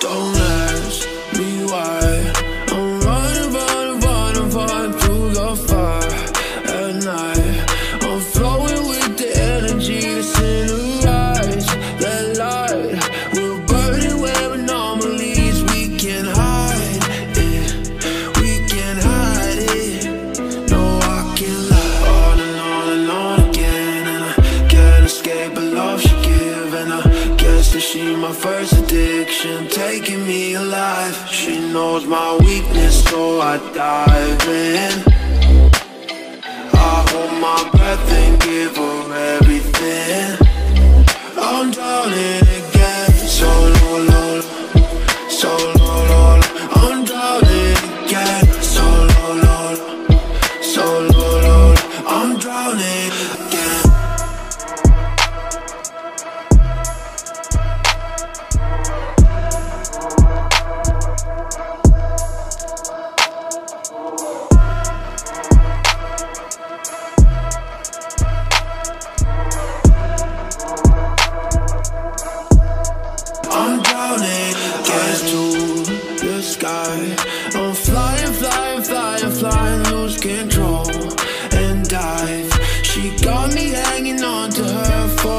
Don't She my first addiction, taking me alive. She knows my weakness, so I dive in. I hold my breath and give her everything. I'm drowning again, so low, low, so low, low. I'm drowning again, so low, low, so low, low. I'm drowning.